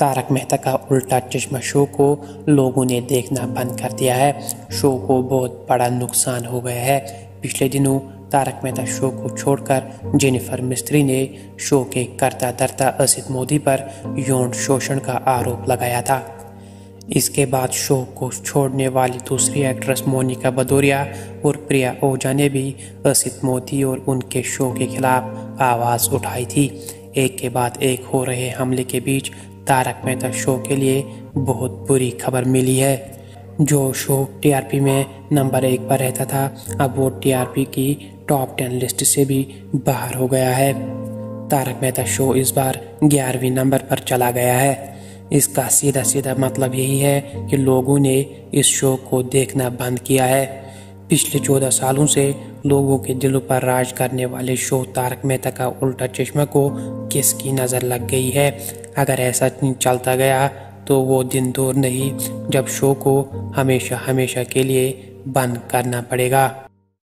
तारक मेहता का उल्टा चश्मा शो को लोगों ने देखना बंद कर दिया है। शो को बहुत बड़ा नुकसान हो गया है। पिछले दिनों तारक मेहता शो को छोड़कर जेनिफर मिस्त्री ने शो के करता धरता असित मोदी पर यौन शोषण का आरोप लगाया था। इसके बाद शो को छोड़ने वाली दूसरी एक्ट्रेस मोनिका भदौरिया और प्रिया ओझा ने भी असित मोदी और उनके शो के खिलाफ आवाज़ उठाई थी। एक के बाद एक हो रहे हमले के बीच तारक मेहता शो के लिए बहुत बुरी खबर मिली है। जो शो टीआरपी में नंबर एक पर रहता था, अब वो टीआरपी की टॉप टेन लिस्ट से भी बाहर हो गया है। तारक मेहता शो इस बार ग्यारहवीं नंबर पर चला गया है। इसका सीधा सीधा मतलब यही है कि लोगों ने इस शो को देखना बंद किया है। पिछले चौदह सालों से लोगों के दिलों पर राज करने वाले शो तारक मेहता का उल्टा चश्मा को किसकी नज़र लग गई है? अगर ऐसा चलता गया तो वो दिन दूर नहीं, जब शो को हमेशा हमेशा के लिए बंद करना पड़ेगा।